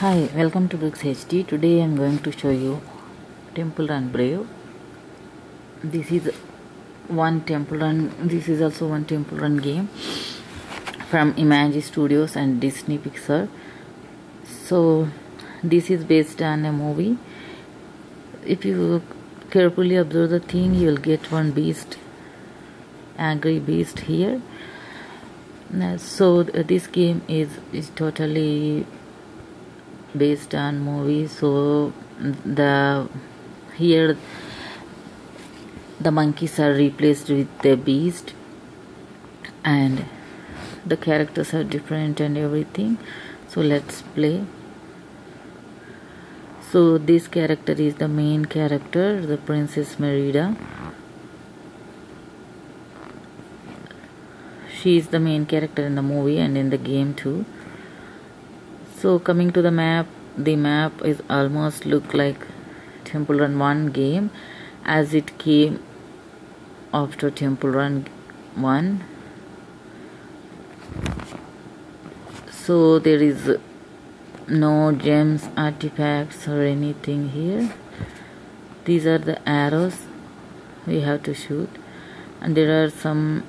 Hi, welcome to BRUKS HD. Today I'm going to show you Temple Run Brave. This is one Temple Run. This is also one Temple Run game from Imangi Studios and Disney Pixar. So this is based on a movie. If you carefully observe the thing, you will get one beast, angry beast here. So this game is is totally based on movie so the here the monkeys are replaced with the beast and the characters are different and everything. So let's play. So this character is the main character the princess merida. She is the main character in the movie and in the game too so coming to the map the map is almost look like temple run 1 game as it came after temple run 1 so there is no gems artifacts or anything here. These are the arrows we have to shoot. And there are some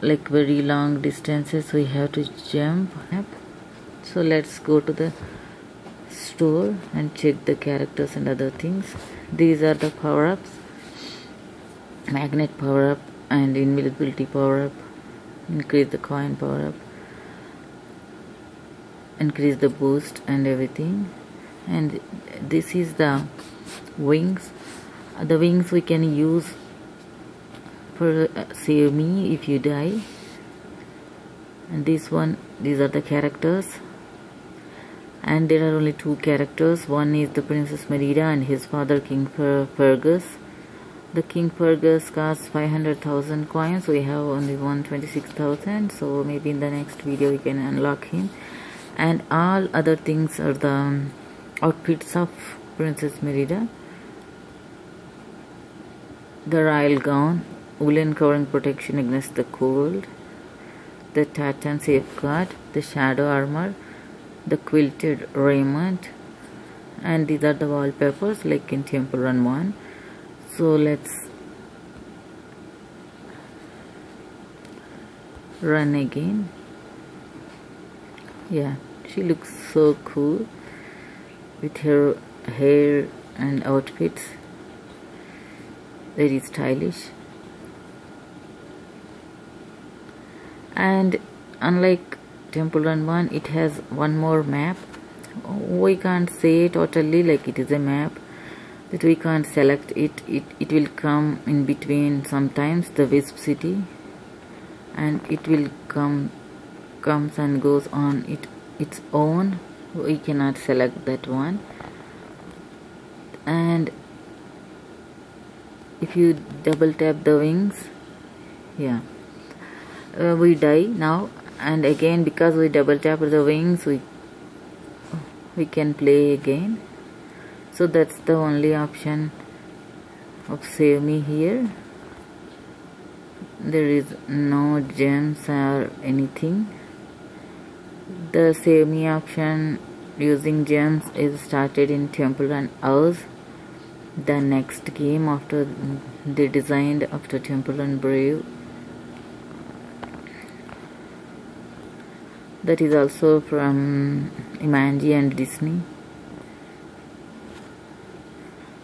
like very long distances we have to jump so let's go to the store and check the characters and other things. These are the power-ups. Magnet power-up and invisibility power-up. Increase the coin power-up. Increase the boost and everything. And this is the wings. The wings we can use for uh, save me if you die. And this one these are the characters and there are only two characters. One is the princess merida and his father king Fer- fergus. The king fergus costs 500000 coins. We have only 126000 so maybe in the next video we can unlock him. And all other things are the um, outfits of princess merida. The royal gown woolen covering protection against the cold. The tartan safeguard the shadow armor the quilted raiment and these are the wallpapers like in temple run 1 so let's run again. Yeah she looks so cool with her hair and outfits. Very stylish. And unlike temple run 1 it has one more map. We can't say totally like it is a map that we can't select it. It, it will come in between sometimes the wisp city and it will come comes and goes on it its own. We cannot select that one. And if you double tap the wings yeah. Uh, we die now and again because we double tap the wings we we can play again. So that's the only option of save me here. There is no gems or anything. The save me option using gems is started in temple run Oz the next game after they designed after temple run brave that is also from Imangi and Disney.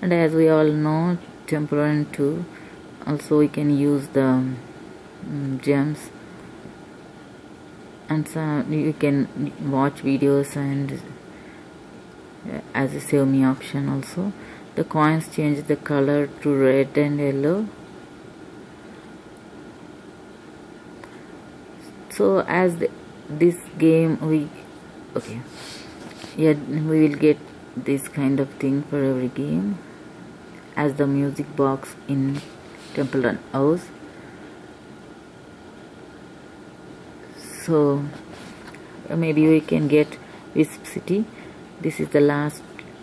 And as we all know, Run 2 also we can use the um, gems. And so you can watch videos and uh, as a save me option also. The coins change the color to red and yellow. So as the, this game we okay. Yeah we will get this kind of thing for every game as the music box in temple Oz. So maybe we can get wisp city. This is the last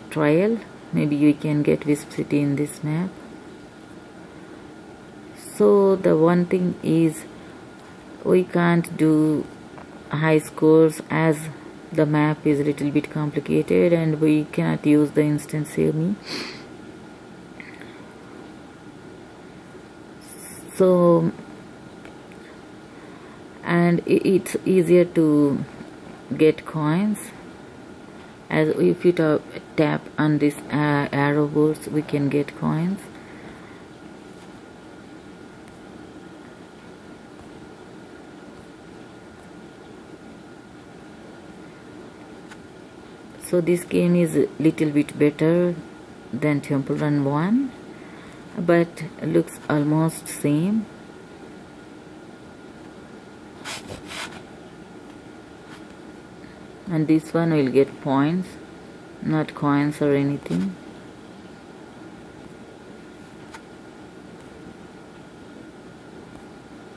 trial. Maybe we can get wisp city in this map. So the one thing is we can't do high scores as the map is a little bit complicated and we cannot use the instant save me. So and it's easier to get coins. As if you tap on this uh, arrow boards we can get coins so this game is a little bit better than temple run 1 but looks almost same. And this one will get points not coins or anything.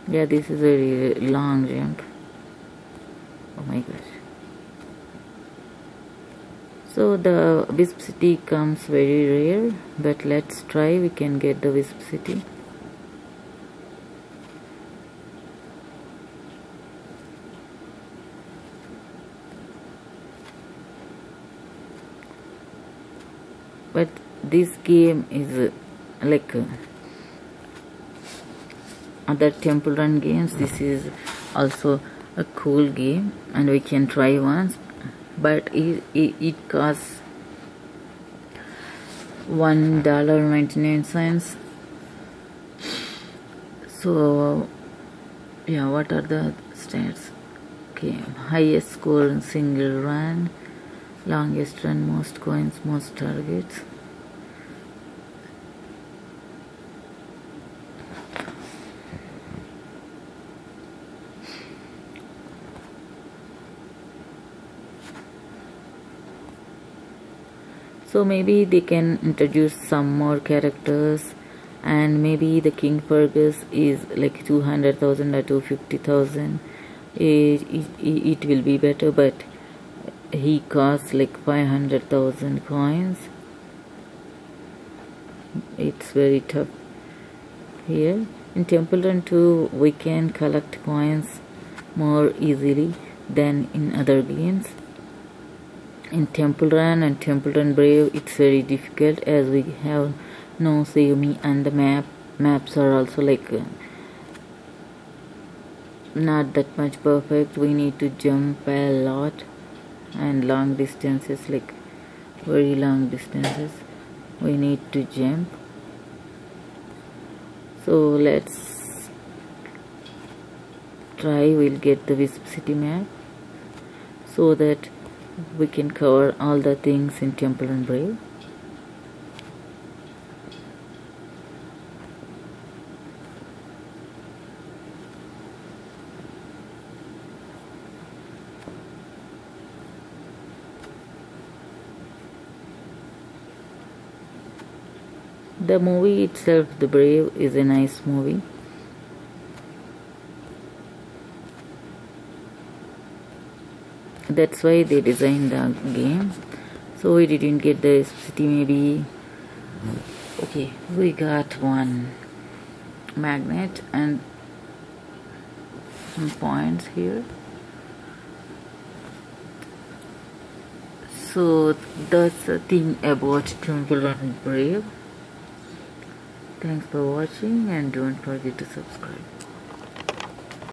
Yeah this is a long jump. Oh my gosh so the wisp city comes very rare but let's try. We can get the wisp city. But this game is uh, like uh, other temple run games. This is also a cool game and we can try once but it, it, it costs one dollar 99 cents. So yeah what are the stats? Okay highest score in single run longest run most coins most targets so maybe they can introduce some more characters and maybe the king fergus is like 200,000 or 250,000 it, it, it will be better but he costs like 500,000 coins. It's very tough here. In temple run 2 we can collect coins more easily than in other games in temple run and temple run brave it's very difficult as we have no save me and the map maps are also like uh, not that much perfect. We need to jump a lot and long distances like very long distances. We need to jump. So let's try we'll get the Wisp City map so that we can cover all the things in Temple and Brave. The movie itself the brave is a nice movie that's why they designed the game. So we didn't get the city maybe okay we got one magnet and some points here. So that's the thing about Temple Run Brave. Thanks for watching and don't forget to subscribe.